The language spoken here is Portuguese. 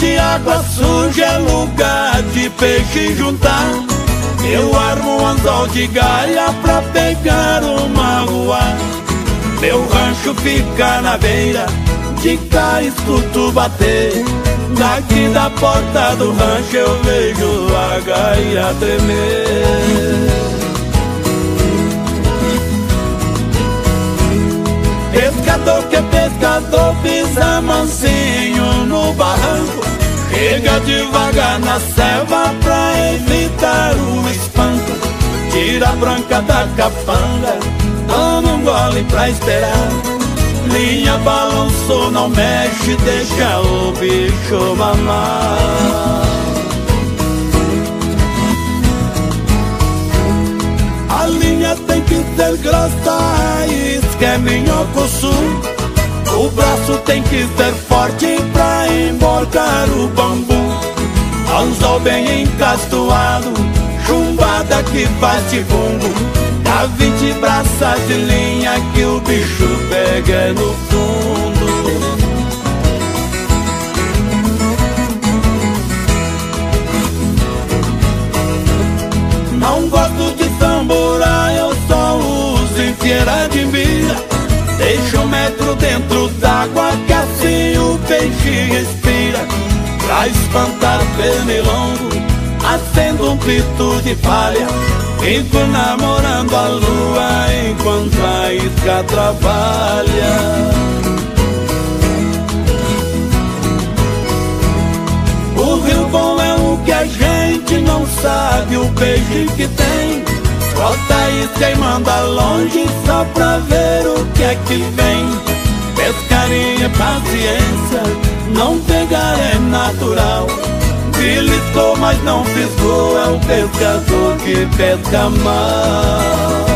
de água suja é lugar de peixe juntar. Eu armo um anzol de galha pra pegar uma rua. Meu rancho fica na beira, de cá escuto bater. Daqui da porta do rancho eu vejo a gaia tremer. Pescador que devagar na selva pra evitar o espanto. Tira a branca da capanga, toma um gole pra esperar. Linha balançou, não mexe, deixa o bicho mamar. A linha tem que ser grossa, isca é minhoco sul O braço tem que ser forte pra emborcar o bambu Anzol bem encastoado, chumbada que faz de bumbo Dá vinte braças de linha que o bicho pega no fundo. Não gosto de tambora, eu só uso em feira de mira. Deixa um metro dentro d'água que assim o peixe respira Pra espantar pernilongo, acendo um pito de palha Fico namorando a lua enquanto a isca trabalha. O rio bom é o que a gente não sabe o peixe que tem. Bota isca e manda longe só pra ver o que é que vem. Pescaria é paciência, não pegar natural Mas não fisgou, é o pescador que pesca mal